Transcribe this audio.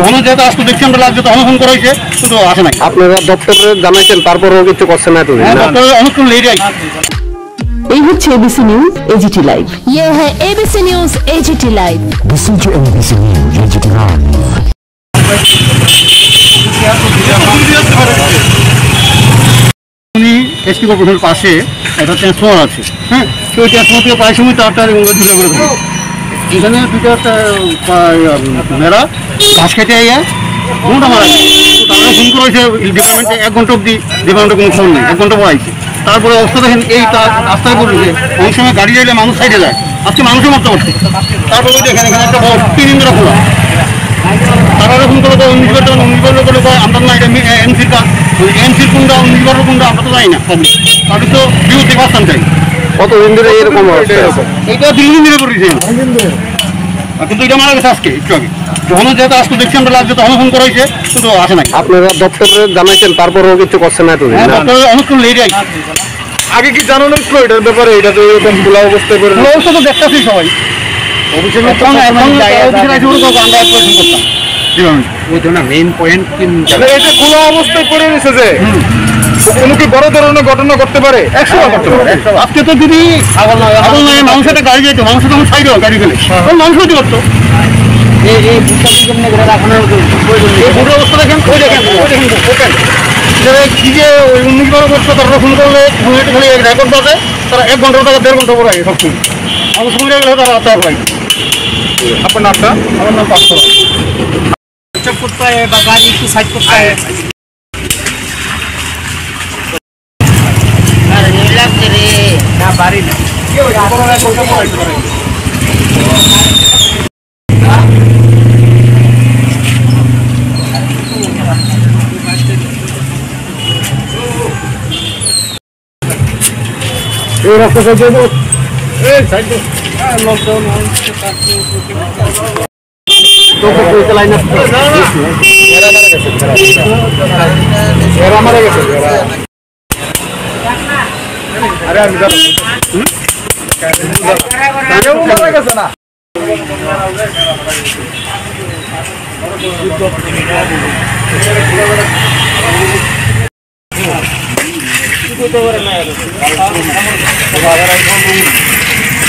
যখন যেহেতু আসতো দেখছি আমরা লাগছে তখন ফোন করা হয়েছে কিন্তু আসে নাই আপনারা দপ্তরে জানাইছেন তারপরেও কিছু করছেন না এতদিন হ্যাঁ না? ডক্টর অনেকক্ষণ লেট আইছে এই হচ্ছে এবিসি নিউজ এজিটি লাইভ ये है ABC news AGT live Listen to NBC News, Digital Live. উনি এসটি কর্পোরেশনের পাশে একটা ট্রান্সফর্মার আছে হ্যাঁ তো ওই ট্রান্সফর্মার থেকে প্রায় সময় তার তার ঝুলে করে ফেলে এখানে দুটো একটা মেয়েরা ঘাস খেতে আইয়া কোনটা মারা গেছে। তো তারা ফোন করেছে ডিপার্টমেন্টে এক ঘণ্টা অব্দি ডিপার্টমেন্টে কোনো ফোন নেই, এক ঘণ্টা পর আইছে। তারপরে অবস্থা দেখেন, এই রাস্তায় পড়েছে অনেক সময় গাড়ি যাইলে মানুষ সাইডে যায়, আজকে মানুষও মরতে পারছে তারপরে দেখেন এখানে একটা বড় তিন ইঞ্চিটা খোলা। তারা যখন করে তো উনিশ বার উনিশ করে কয় আমরা না, এটা এনসির কাজ ওই এনসির কোনটা, উনিশ বার কোনটা, আমরা তো জানি না পাবলিক তাহলে তো বিরুদ্ধে বাঁচতাম চাই। কতদিন ধরে এরকম অবস্থা? আছে এইটা দিন দিন ধরে পড়েছে। আর কিন্তু এটা মারা গেছে আজকে একটু আগে। যখন যেহেতু আসতো দেখছি আমরা লাগছে তখন ফোন করা হয়েছে কিন্তু আসে নাই। আপনারা দপ্তরে জানাইছেন তারপরেও কিছু করছেন না? ডক্টর অনেকক্ষণ লেট আগে কি জানানো ছিল এটার ব্যাপারে? এটা তো এরকম খোলা অবস্থায় করে অবস্থা তো দেখতেছি সবাই। অফিসের লোক আমরা মেইন পয়েন্ট এটা খোলা অবস্থায় পড়ে রয়েছে যে। কোনো কি বড় ধরনের ঘটনা ঘটতে পারে? একশো করতে পারে আজকে তো যদি আগল নয় মানুষ একটা গাড়ি যেত মানুষ তখন সাইড গাড়ি ফেলে। তখন মানুষ হতে পারতো। এই এই বুড়ো অবস্থা দেখেন ওই দেখেন ওই দেখেন ওপেন কি যে উনিশ বারো বছর তারা ফোন করলে একটু খালি রেকর্ড পাবে তারা এক ঘণ্টা টাকা দেড় ঘণ্টা পরে আগে সব কিছু আমার গেলে তারা পাই আপনার নামটা? আমার নাম পাঁচশো করতে হয় বা গাড়ি একটু সাইড করতে হয় না বাড়ি না এই রাস্তা সাইড দেবো এই সাইড দেবো এরা মারা গেছে। আরে আমি কেউ মারা গেছে না।